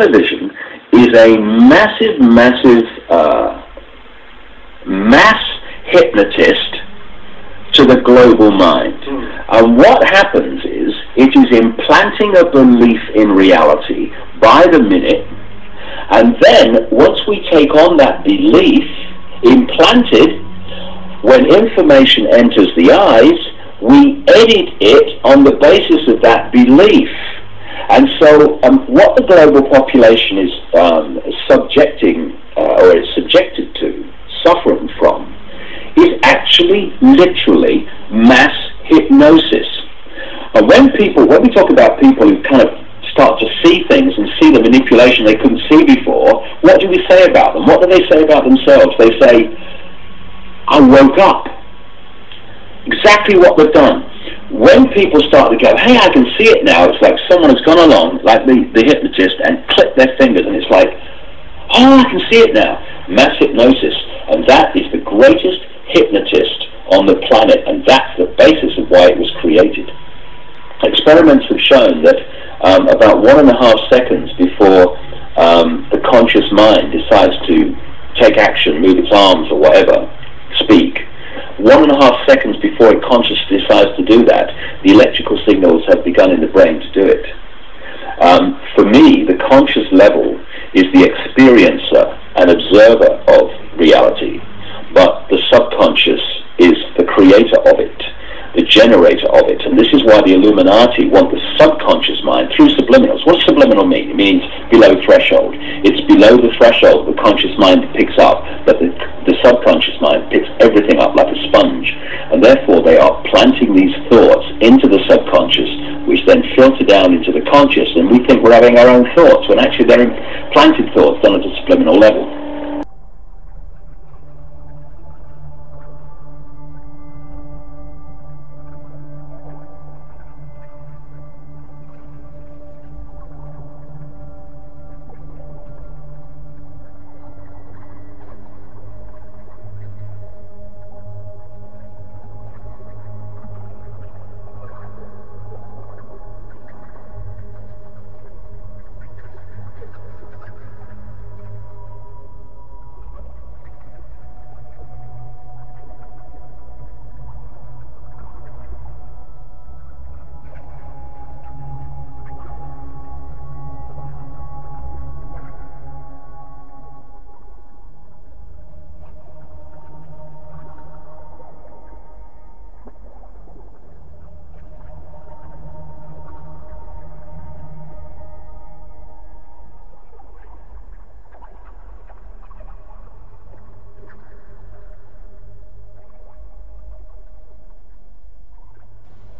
television is a massive, massive uh, mass hypnotist to the global mind. Mm. And what happens is it is implanting a belief in reality by the minute. And then once we take on that belief implanted, when information enters the eyes, we edit it on the basis of that belief. And so um, what the global population is um, subjecting uh, or is subjected to, suffering from, is actually literally mass hypnosis. And when people, when we talk about people who kind of start to see things and see the manipulation they couldn't see before, what do we say about them? What do they say about themselves? They say, I woke up. Exactly what they've done when people start to go, hey, I can see it now, it's like someone has gone along, like the, the hypnotist, and clipped their fingers, and it's like, oh, I can see it now. Mass hypnosis. And that is the greatest hypnotist on the planet, and that's the basis of why it was created. Experiments have shown that um, about one and a half seconds before um, the conscious mind decides to take action, move its arms or whatever, speak, one and a half seconds before it consciously decides to do that, the electrical signals have begun in the brain to do it. Um, for me, the conscious level is the experiencer and observer of reality, but the subconscious is the creator of it the generator of it. And this is why the Illuminati want the subconscious mind through subliminals. What subliminal mean? It means below threshold. It's below the threshold the conscious mind picks up, but the subconscious mind picks everything up like a sponge. And therefore they are planting these thoughts into the subconscious, which then filter down into the conscious, and we think we're having our own thoughts, when actually they're implanted thoughts done at a subliminal level.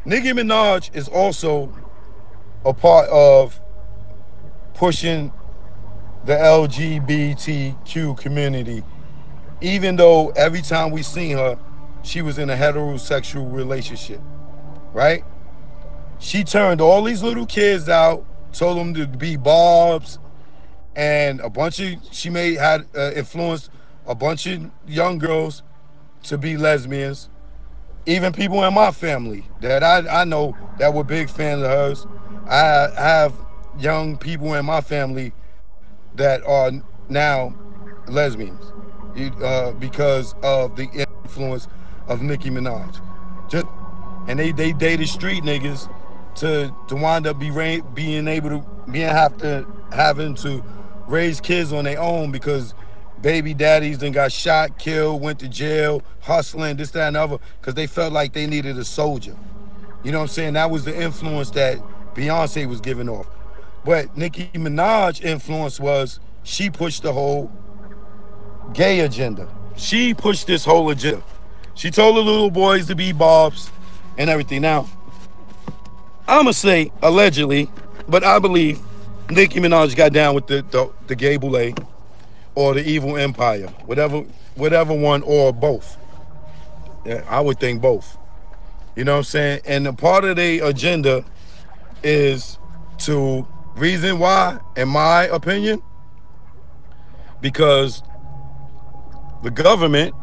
Nicki Minaj is also a part of pushing the LGBTQ community, even though every time we seen her, she was in a heterosexual relationship, right? She turned all these little kids out, told them to be Bobs, and a bunch of, she made, had uh, influenced a bunch of young girls to be lesbians even people in my family that I, I know that were big fans of hers. I have young people in my family that are now lesbians uh, because of the influence of Nicki Minaj. Just and they they dated street niggas to to wind up be being able to being have to having to raise kids on their own because baby daddies then got shot, killed, went to jail, hustling, this, that, and other, because they felt like they needed a soldier. You know what I'm saying? That was the influence that Beyonce was giving off. But Nicki Minaj influence was she pushed the whole gay agenda. She pushed this whole agenda. She told the little boys to be bobs and everything. Now, I'ma say allegedly, but I believe Nicki Minaj got down with the the, the gay boule or the evil empire, whatever, whatever one or both. Yeah, I would think both. You know what I'm saying? And the part of the agenda is to reason why, in my opinion, because the government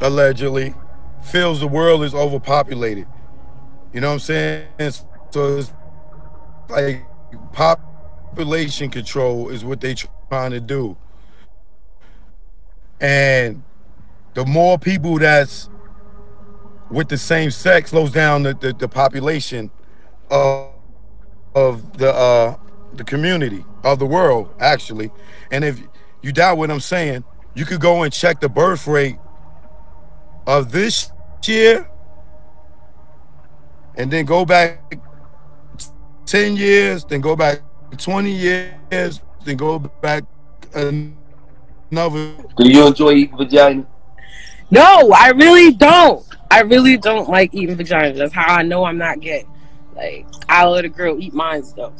allegedly feels the world is overpopulated. You know what I'm saying? So it's like population control is what they trying to do. And the more people that's with the same sex slows down the, the, the population of of the uh the community of the world actually. And if you doubt what I'm saying, you could go and check the birth rate of this year and then go back 10 years, then go back 20 years, then go back. Do you enjoy eating vagina? No, I really don't. I really don't like eating vagina. That's how I know I'm not gay. Like I let a girl eat mine though.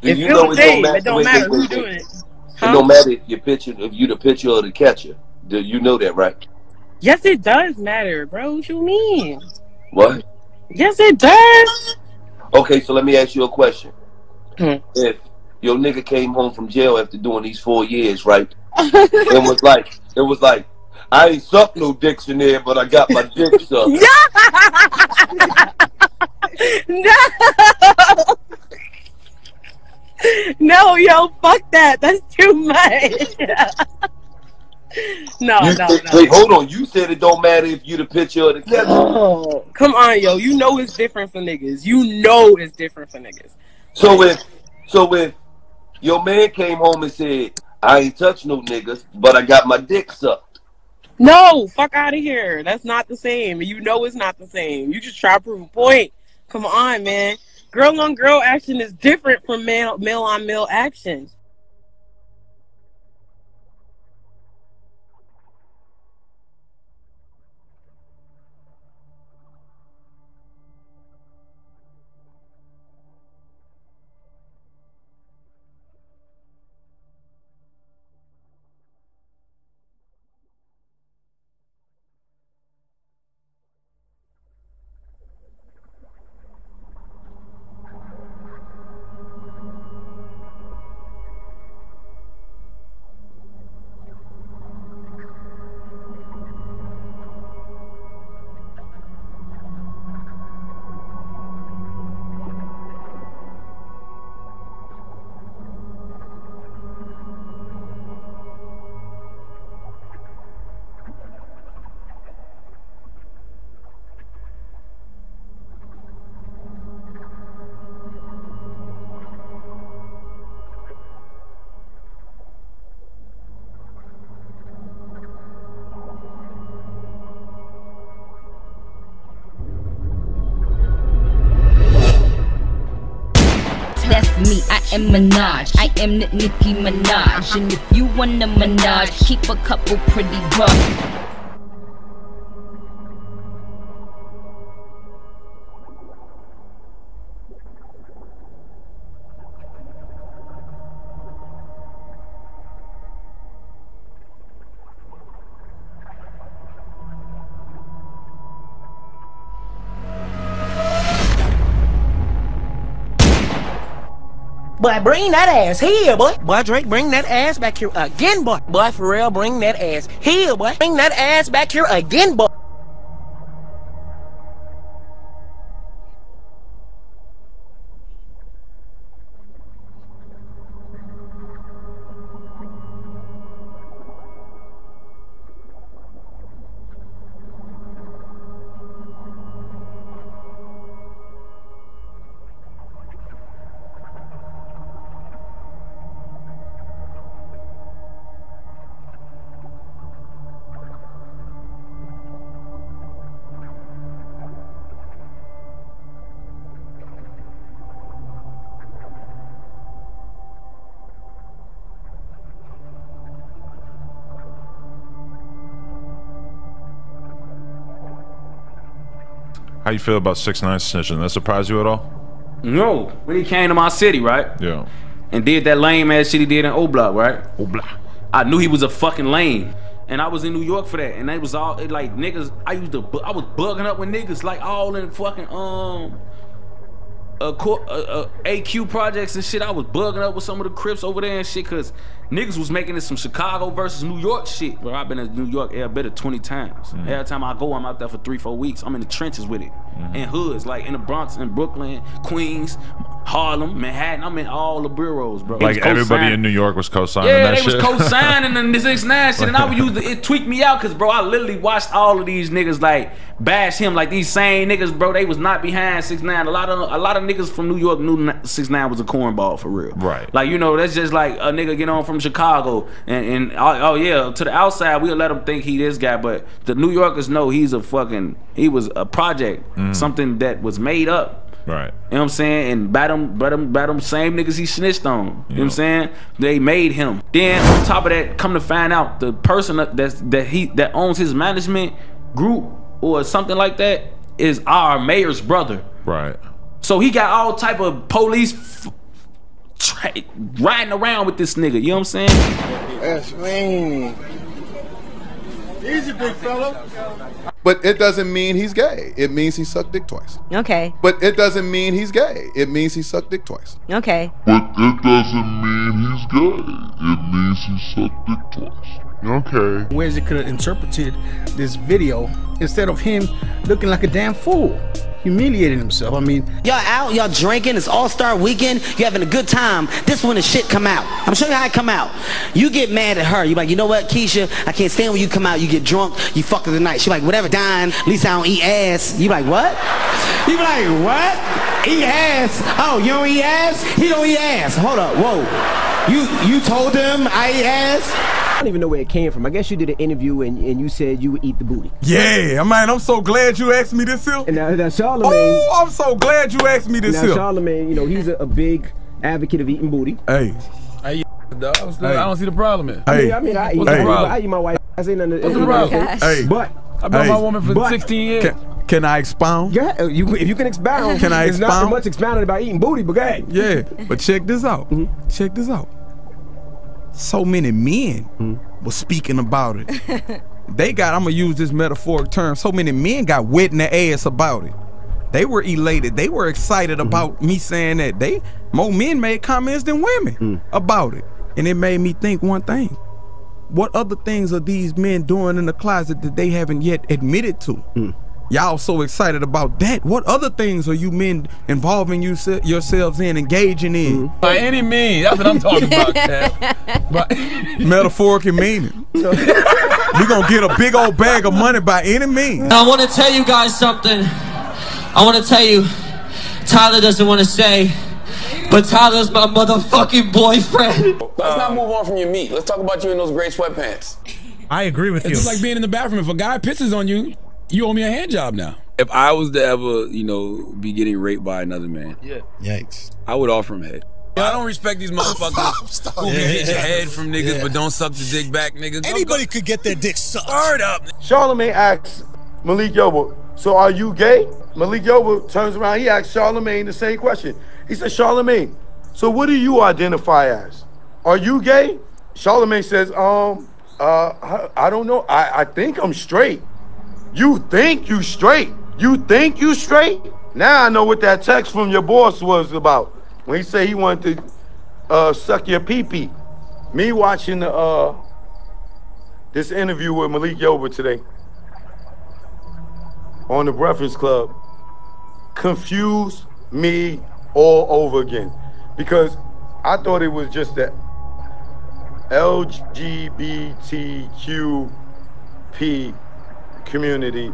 Do It you feels know the it don't matter? It don't matter wait, who's wait, wait. doing it. It don't matter if you picture if you the pitcher or the catcher. Do you know that, right? Yes, it does matter, bro. What you mean? What? Yes, it does. Okay, so let me ask you a question. Hmm. If your nigga came home from jail after doing these four years, right? It was like it was like I ain't sucked no dicks in there, but I got my dick sucked. no. No, yo, fuck that. That's too much. no, You no, said- no. Wait, hold on. You said it don't matter if you the pitcher or the catcher. Oh, come on, yo. You know it's different for niggas. You know it's different for niggas. So if so if your man came home and said, I ain't touched no niggas, but I got my dick sucked. No, fuck out of here. That's not the same. You know it's not the same. You just try to prove a point. Come on, man. Girl on girl action is different from male male on male action. Am Minaj. I am Ni- Nicki Minaj. And if you want a Minaj, keep a couple pretty rough. Boy, bring that ass here, boy. Boy, Drake, bring that ass back here again, boy. Boy, for real, bring that ass here, boy. Bring that ass back here again, boy. How you feel about six nine snitching? That surprise you at all? No, when he came to my city, right, Yeah. and did that lame ass shit he did in O Block, right? Oh blah. I knew he was a fucking lame. And I was in New York for that, and they was all it, like niggas. I used to, I was bugging up with niggas like all in fucking um, uh, uh, uh, AQ projects and shit. I was bugging up with some of the Crips over there and shit, cause niggas was making this some Chicago versus New York shit. Bro, I've been in New York air better twenty times. Every time I go, I'm out there for three, four weeks. I'm in the trenches with it. mm-hmm. in hoods, like in the Bronx and Brooklyn, Queens, Harlem, Manhattan. I'm in all the boroughs, bro. Like everybody in New York was co-signing yeah, that they was co-signing the six nine shit, and I would use the, it tweaked me out because, bro, I literally watched all of these niggas like bash him, like these same niggas, bro. They was not behind six nine. A lot of a lot of niggas from New York knew six nine was a cornball for real. Right. Like you know, that's just like a nigga get on from Chicago, and and oh, oh yeah, to the outside we'll let him think he this guy, but the New Yorkers know he's a fucking he was a project, mm. something that was made up. Right. You know what I'm saying? And by them, by them, by them same niggas he snitched on. You yep. know what I'm saying? They made him. Then on top of that, come to find out the person that's that he that owns his management group or something like that is our mayor's brother. Right. So he got all type of police riding around with this nigga. You know what I'm saying? That's mean. Easy, big fella. But it doesn't mean he's gay. It means he sucked dick twice. Okay. But it doesn't mean he's gay. It means he sucked dick twice. Okay. But it doesn't mean he's gay. It means he sucked dick twice. Okay. Where's it could have interpreted this video instead of him looking like a damn fool? Humiliating himself. I mean, y'all out, y'all drinking. It's All Star Weekend. You having a good time. This when the shit come out. I'm showing you how it come out. You get mad at her. You like, you know what, Keisha? I can't stand when you come out. You get drunk. You fuck her tonight. She like, whatever, dying. At least I don't eat ass. You like, what? You like, what? Eat ass? Oh, you don't eat ass? He don't eat ass. Hold up, whoa. You you told him I eat ass? I don't even know where it came from. I guess you did an interview and, and you said you would eat the booty. Yeah, man, I'm so glad you asked me this here. And now, now Charlamagne. Oh, I'm so glad you asked me this now, here. Charlamagne, you know, he's a, a big advocate of eating booty. Hey. Hey, dog. Hey. I don't see the problem in. Hey. I mean, I, mean, I, eat, hey. I, I eat my wife. I say nothing. What's the problem? Hey. But. I've been hey. my woman for but, 16 years. Can, can I expound? Yeah, you, if you can expound. Can I expound? There's not so much expounded about eating booty, but hey. Yeah, but check this out. Mm -hmm. Check this out so many men mm. were speaking about it. they got, I'm gonna use this metaphoric term, so many men got wet in their ass about it. They were elated. They were excited mm -hmm. about me saying that. They more men made comments than women mm. about it. And it made me think one thing. What other things are these men doing in the closet that they haven't yet admitted to? Mm. Y'all so excited about that. What other things are you men involving you, yourselves in, engaging in? Mm-hmm. By any means. That's what I'm talking about, But Metaphorical meaning. We're going to get a big old bag of money by any means. I want to tell you guys something. I want to tell you, Tyler doesn't want to say, but Tyler's my motherfucking boyfriend. Let's not move on from your meat. Let's talk about you in those gray sweatpants. I agree with it's you. It's like being in the bathroom. If a guy pisses on you, you owe me a hand job now. If I was to ever, you know, be getting raped by another man, yeah, yikes, I would offer him head. I don't respect these motherfuckers stop, stop. who yeah, get your head from niggas yeah. but don't suck the dick back, niggas. Anybody go. could get their dick sucked. Word up. Charlamagne asks Malik Yoba, so are you gay? Malik Yoba turns around, he asks Charlamagne the same question. He says, Charlamagne, so what do you identify as? Are you gay? Charlamagne says, um, uh, I, I don't know. I, I think I'm straight. You think you straight. You think you straight? Now I know what that text from your boss was about. When he said he wanted to uh, suck your pee-pee. Me watching the, uh, this interview with Malik Yoba today on the Breakfast Club confused me all over again. Because I thought it was just that LGBTQP community.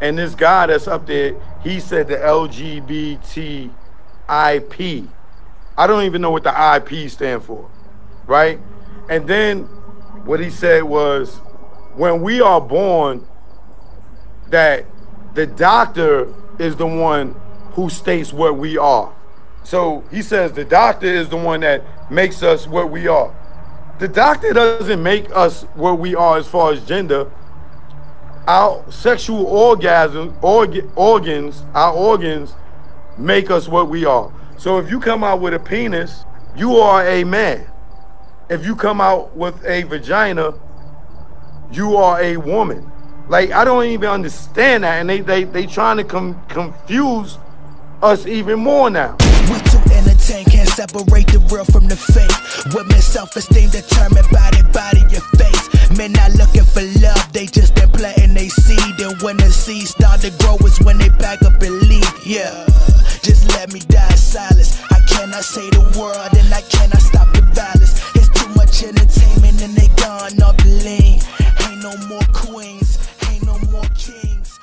And this guy that's up there, he said the LGBTIP. I don't even know what the IP stand for, right? And then what he said was, when we are born, that the doctor is the one who states what we are. So he says the doctor is the one that makes us what we are. The doctor doesn't make us what we are as far as gender our sexual orgasm, org, organs, our organs make us what we are. So if you come out with a penis, you are a man. If you come out with a vagina, you are a woman. Like I don't even understand that, and they they they trying to com confuse us even more now. We too entertain, can't separate the real from the fake. Women self-esteem determined by their body and face. Men not looking for love, they just been planting they seed. And when the seed start to grow it's when they back up and leave. Yeah, just let me die in silence. I cannot say the word and I cannot stop the violence. It's too much entertainment and they gone off the lane. Ain't no more queens, ain't no more kings.